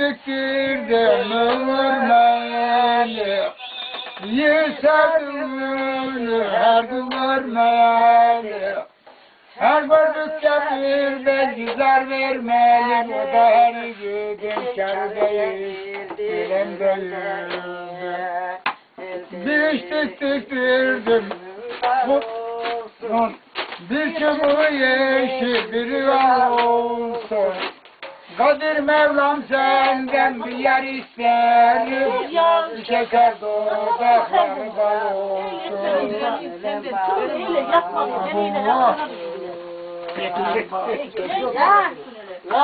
diktirdim ömürmeli Yesadını her gün görmeli Her gördükçe bir belki zar vermeli. Bu da her gidin kar değil Bilen değil iş diktirdim Bu bir çubuğu yeşil bir olsun. Kadir Mevlam senden bir yer isterim. Şeker dudakları bal olsun. Yapma, eliyle yapma. Ya.